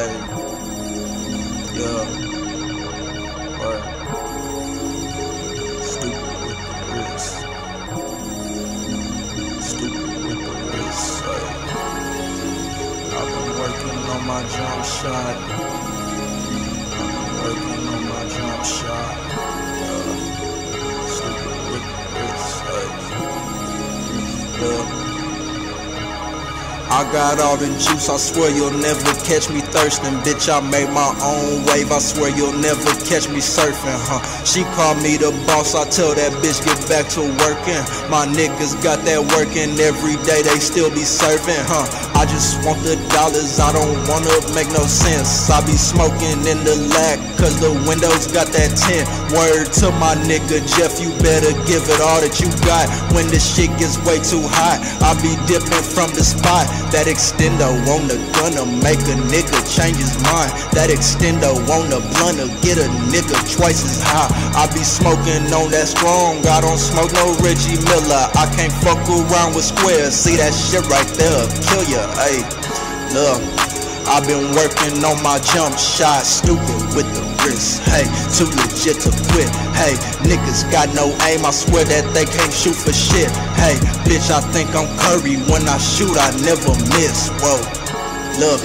Hey, yeah, word. Stupid with the wrist. Stupid with the wrist. Hey. I've been working on my jump shot. I've been working on my jump shot. Stupid with the wrist. Hey. I got all the juice, I swear you'll never catch me thirsting. Bitch, I made my own wave, I swear you'll never catch me surfing, huh? She called me the boss, I tell that bitch get back to working. My niggas got that working every day, they still be serving, huh? I just want the dollars, I don't wanna make no sense. I be smoking in the lag, cause the windows got that tint. Word to my nigga Jeff, you better give it all that you got. When the shit gets way too hot, I be dipping from the spot. That extendo on the gunna make a nigga change his mind. That extendo on the blunter get a nigga twice as high. I be smoking on that strong, I don't smoke no Reggie Miller. I can't fuck around with squares. See that shit right there, kill ya, ayy. Look. I've been working on my jump shot, stupid with the wrist. Hey, too legit to quit. Hey, niggas got no aim, I swear that they can't shoot for shit. Hey, bitch, I think I'm Curry. When I shoot, I never miss. Whoa, look,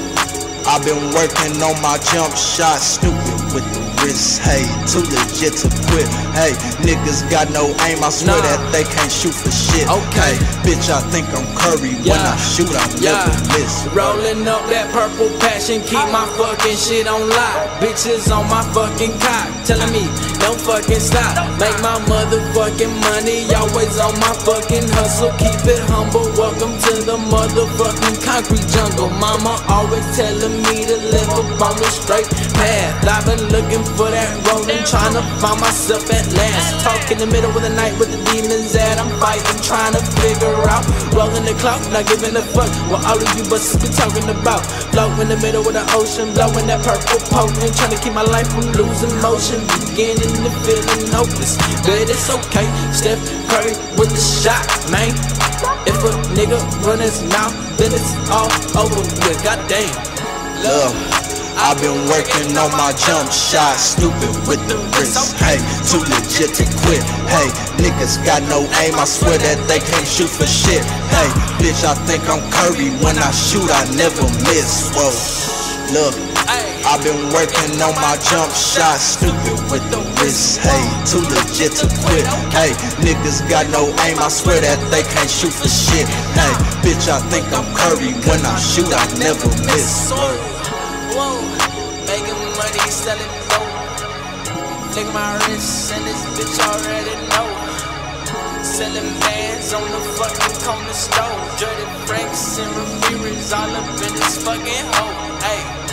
I've been working on my jump shot, stupid with the Hey, too legit to quit. Hey, niggas got no aim, I swear Nah. that they can't shoot for shit. Okay. Hey, bitch, I think I'm Curry. When I shoot, I Yeah, never miss. rolling up that purple passion, keep my fucking shit on lock. Bitches on my fucking cock, telling me don't fucking stop. Make my motherfucking money, always on my fucking hustle. Keep it humble. Welcome to the motherfucking concrete jungle. Mama always telling me to live up on the straight path. I've been looking for that rolling, trying to find myself at last. Talk in the middle of the night with the demons that I'm fighting, trying to figure out. Rolling the clock, not giving a fuck what all of you buses be talking about. Float in the middle of the ocean, blowing that purple potent, trying to keep my life from losing motion. Beginning to feeling hopeless, but it's okay. Steph Curry with the shot, man. If a nigga run his mouth, then it's all over with. Goddamn. Look, I've been working on my jump shot, stupid with the wrist. Hey, too legit to quit. Hey, niggas got no aim, I swear that they can't shoot for shit. Hey, bitch, I think I'm Curry. When I shoot, I never miss. Whoa, look. I've been working on my jump shot, stupid with the wrist. Hey, too legit to quit. Hey, niggas got no aim, I swear that they can't shoot for shit. Hey, bitch, I think I'm Curry. When I shoot, I never miss. Whoa, making money selling dope. Flick my wrist and this bitch already know. Selling bands on the fucking corner store. Dretti Franks and Ramirez all up in this fucking hole. Hey,